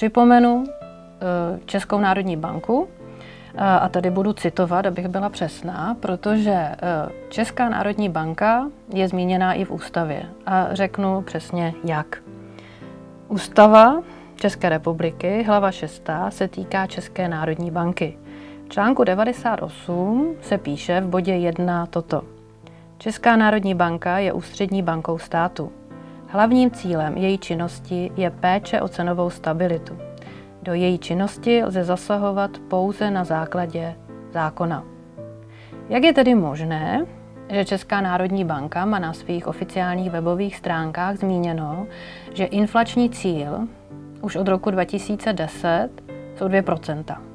Připomenu Českou národní banku, a tady budu citovat, abych byla přesná, protože Česká národní banka je zmíněná i v ústavě. A řeknu přesně jak. Ústava České republiky, hlava 6, se týká České národní banky. V článku 98 se píše v bodě 1 toto. Česká národní banka je ústřední bankou státu. Hlavním cílem její činnosti je péče o cenovou stabilitu. Do její činnosti lze zasahovat pouze na základě zákona. Jak je tedy možné, že Česká národní banka má na svých oficiálních webových stránkách zmíněno, že inflační cíl už od roku 2010 jsou 2%.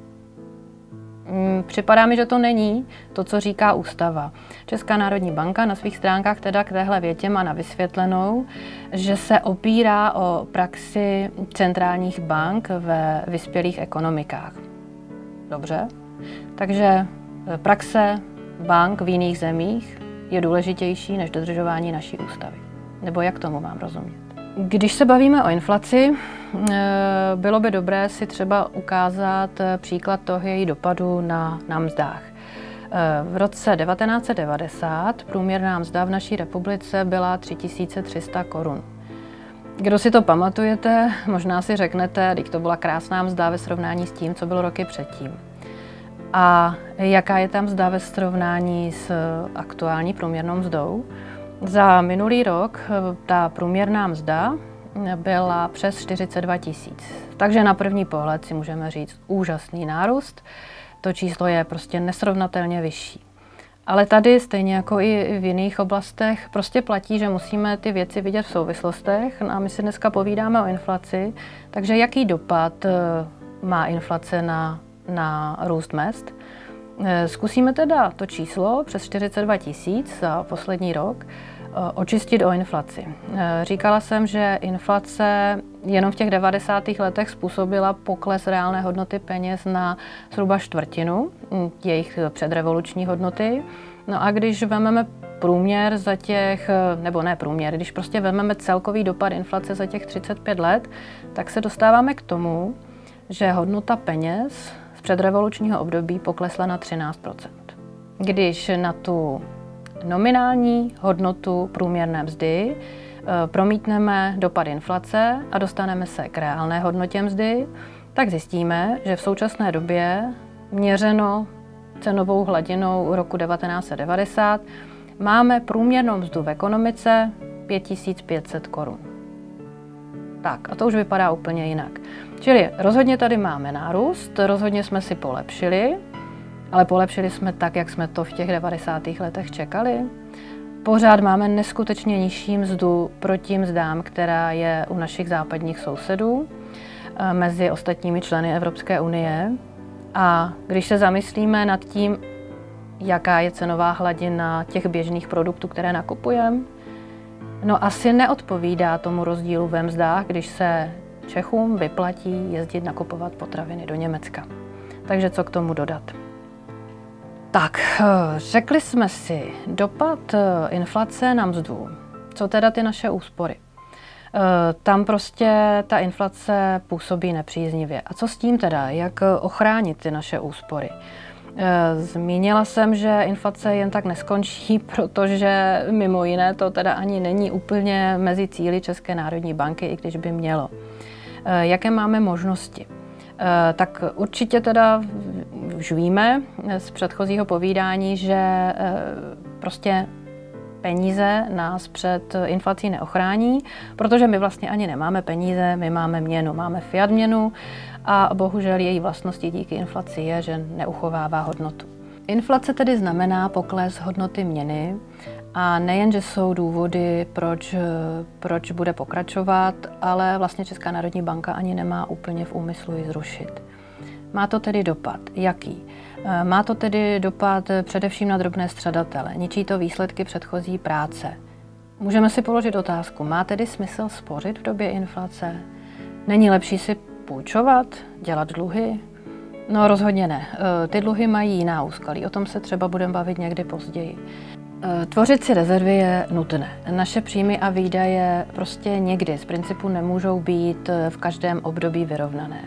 Mm, připadá mi, že to není to, co říká ústava. Česká národní banka na svých stránkách teda k téhle větě má na vysvětlenou, že se opírá o praxi centrálních bank ve vyspělých ekonomikách. Dobře, takže e, praxe bank v jiných zemích je důležitější než dodržování naší ústavy. Nebo jak tomu mám rozumět? Když se bavíme o inflaci, eh, bylo by dobré si třeba ukázat eh, příklad toho její dopadu na, na mzdách. Eh, v roce 1990 průměrná mzda v naší republice byla 3300 korun. Kdo si to pamatujete, možná si řeknete, teď to byla krásná mzda ve srovnání s tím, co bylo roky předtím. A jaká je tam mzda ve srovnání s aktuální průměrnou mzdou? Za minulý rok eh, ta průměrná mzda byla přes 42 tisíc. Takže na první pohled si můžeme říct úžasný nárůst. To číslo je prostě nesrovnatelně vyšší. Ale tady, stejně jako i v jiných oblastech, prostě platí, že musíme ty věci vidět v souvislostech. No a my si dneska povídáme o inflaci, takže jaký dopad eh, má inflace na, na růst mest? Eh, zkusíme teda to číslo přes 42 tisíc za poslední rok eh, očistit o inflaci. Eh, říkala jsem, že inflace jenom v těch 90. letech způsobila pokles reálné hodnoty peněz na zhruba čtvrtinu hm, jejich předrevoluční hodnoty. No a když vezmeme průměr za těch, nebo ne průměr, když prostě vezmeme celkový dopad inflace za těch 35 let, tak se dostáváme k tomu, že hodnota peněz předrevolučního období poklesla na 13% Když na tu nominální hodnotu průměrné mzdy eh, promítneme dopad inflace a dostaneme se k reálné hodnotě mzdy, tak zjistíme, že v současné době měřeno cenovou hladinou roku 1990 máme průměrnou mzdu v ekonomice 5500 korun. Tak, a to už vypadá úplně jinak. Čili rozhodně tady máme nárůst, rozhodně jsme si polepšili, ale polepšili jsme tak, jak jsme to v těch 90. letech čekali. Pořád máme neskutečně nižší mzdu proti mzdám, která je u našich západních sousedů eh, mezi ostatními členy Evropské unie. A když se zamyslíme nad tím, jaká je cenová hladina těch běžných produktů, které nakupujeme, no asi neodpovídá tomu rozdílu ve mzdách, když se Čechům vyplatí jezdit nakupovat potraviny do Německa. Takže co k tomu dodat? Tak, eh, řekli jsme si, dopad eh, inflace na mzdu. Co teda ty naše úspory? Eh, tam prostě ta inflace působí nepříznivě. A co s tím teda? Jak ochránit ty naše úspory? Zmínila jsem, že inflace jen tak neskončí, protože mimo jiné to teda ani není úplně mezi cíly České národní banky, i když by mělo. Eh, jaké máme možnosti? Eh, tak určitě teda už víme z předchozího povídání, že eh, prostě peníze nás před inflací neochrání, protože my vlastně ani nemáme peníze, my máme měnu, máme fiat měnu a bohužel její vlastností díky inflaci je, že neuchovává hodnotu. Inflace tedy znamená pokles hodnoty měny a nejen, že jsou důvody, proč, proč bude pokračovat, ale vlastně Česká národní banka ani nemá úplně v úmyslu ji zrušit. Má to tedy dopad. Jaký? Eh, má to tedy dopad především na drobné středatele. Ničí to výsledky předchozí práce. Můžeme si položit otázku, má tedy smysl spořit v době inflace? Není lepší si půjčovat, dělat dluhy? No rozhodně ne. Eh, ty dluhy mají jiná úskalí, o tom se třeba budeme bavit někdy později. Eh, tvořit si rezervy je nutné. Naše příjmy a výdaje prostě někdy z principu nemůžou být eh, v každém období vyrovnané.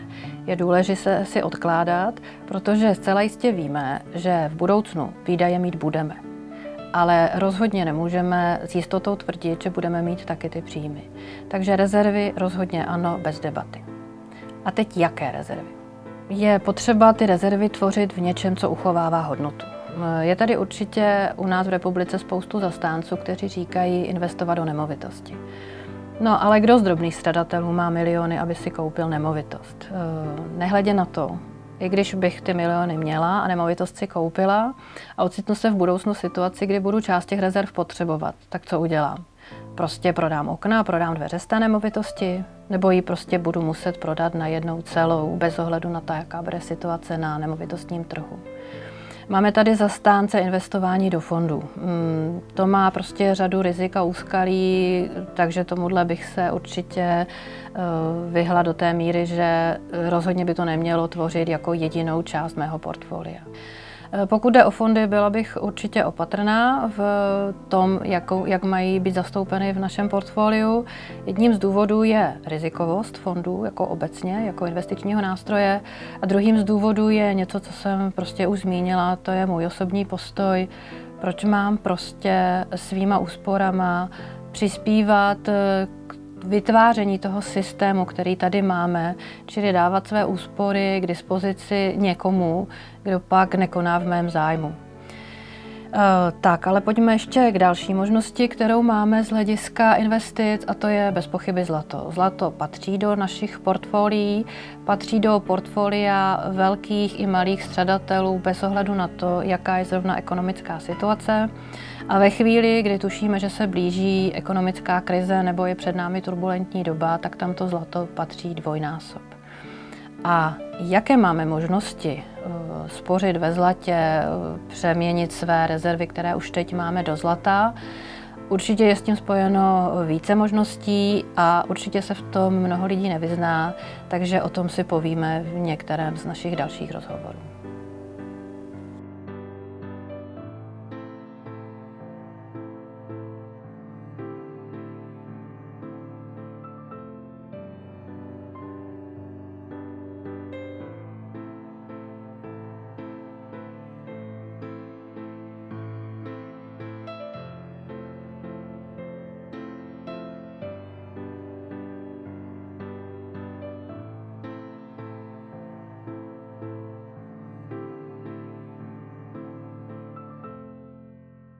Je důležité si odkládat, protože zcela jistě víme, že v budoucnu výdaje mít budeme. Ale rozhodně nemůžeme s jistotou tvrdit, že budeme mít taky ty příjmy. Takže rezervy rozhodně ano, bez debaty. A teď jaké rezervy? Je potřeba ty rezervy tvořit v něčem, co uchovává hodnotu. Je tady určitě u nás v republice spoustu zastánců, kteří říkají investovat do nemovitosti. No ale kdo z drobných stradatelů má miliony, aby si koupil nemovitost? Eh, nehledě na to, i když bych ty miliony měla a nemovitost si koupila a ocitnu se v budoucnu situaci, kdy budu část těch rezerv potřebovat, tak co udělám? Prostě prodám okna, prodám dveře z té nemovitosti, nebo ji prostě budu muset prodat na jednou celou, bez ohledu na to, jaká bude situace na nemovitostním trhu. Máme tady zastánce investování do fondů. Mm, to má prostě řadu rizik a úskalí, takže tomuhle bych se určitě eh, vyhla do té míry, že rozhodně by to nemělo tvořit jako jedinou část mého portfolia. Eh, pokud jde o fondy, byla bych určitě opatrná v tom, jakou, jak mají být zastoupeny v našem portfoliu. Jedním z důvodů je rizikovost fondů jako obecně, jako investičního nástroje a druhým z důvodů je něco, co jsem prostě už zmínila, to je můj osobní postoj, proč mám prostě svýma úsporama přispívat eh, vytváření toho systému, který tady máme, čili dávat své úspory k dispozici někomu, kdo pak nekoná v mém zájmu. Uh, tak, ale pojďme ještě k další možnosti, kterou máme z hlediska investic, a to je bez pochyby zlato. Zlato patří do našich portfolií, patří do portfolia velkých i malých středatelů bez ohledu na to, jaká je zrovna ekonomická situace. A ve chvíli, kdy tušíme, že se blíží ekonomická krize nebo je před námi turbulentní doba, tak tam to zlato patří dvojnásob. A jaké máme možnosti uh, spořit ve zlatě, uh, přeměnit své rezervy, které už teď máme do zlata? Určitě je s tím spojeno více možností a určitě se v tom mnoho lidí nevyzná, takže o tom si povíme v některém z našich dalších rozhovorů.